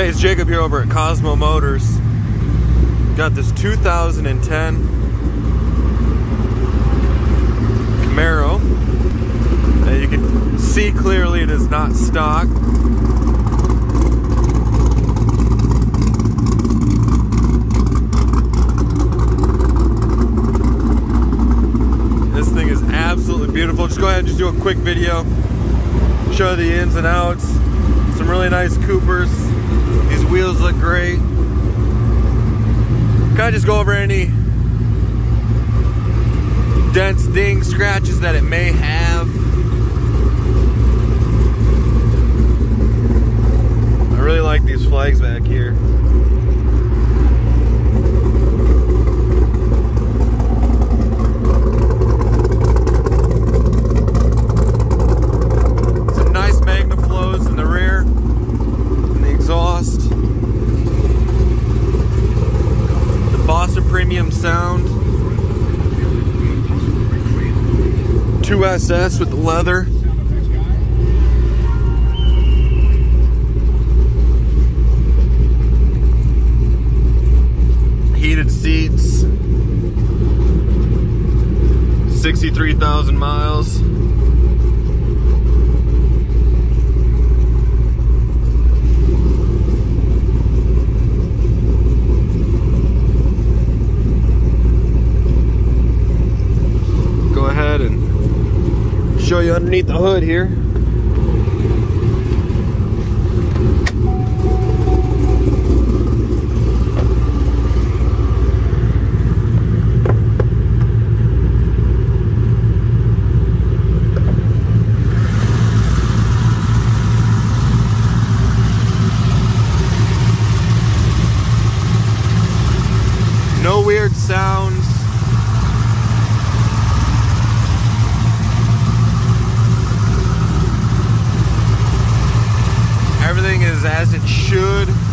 Hey, it's Jacob here over at Cosmo Motors. Got this 2010 Camaro. And you can see clearly it is not stock. This thing is absolutely beautiful. Just go ahead and just do a quick video. Show the ins and outs. Some really nice Coopers. Wheels look great. Kind of just go over any dents, dings, scratches that it may have. I really like these flags back here. Some nice MagnaFlows in the rear and the exhaust. The Boston Premium Sound. 2SS with the leather. Heated seats. 63,000 miles. Go ahead and show you underneath the hood here. Everything is as it should.